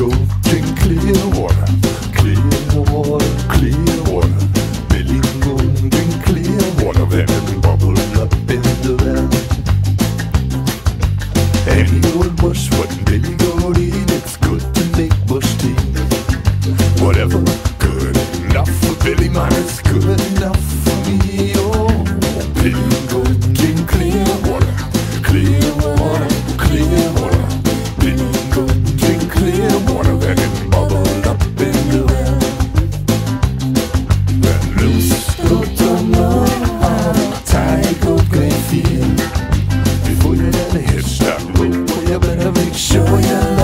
go clear water, clear water. Billy Moon, drink clear water. then it bubbled up in the land. Any old bush, what Billy Goat, in, it's good to make bush tea. Whatever, good enough for Billy, man, it's good enough for me, oh, Billy. 是我原来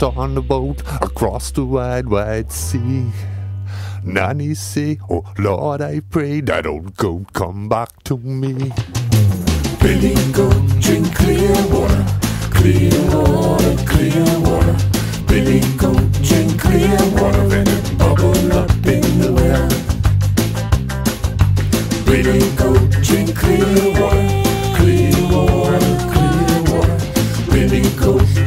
went on a boat across the wide, wide sea. Nanny say, Oh Lord, I pray that old goat come back to me. Billy goat, drink clear water, clear water, clear water. Billy goat, drink clear water, then it bubble up in the well. Billy goat, drink clear water, clear water, clear water. Billy goat.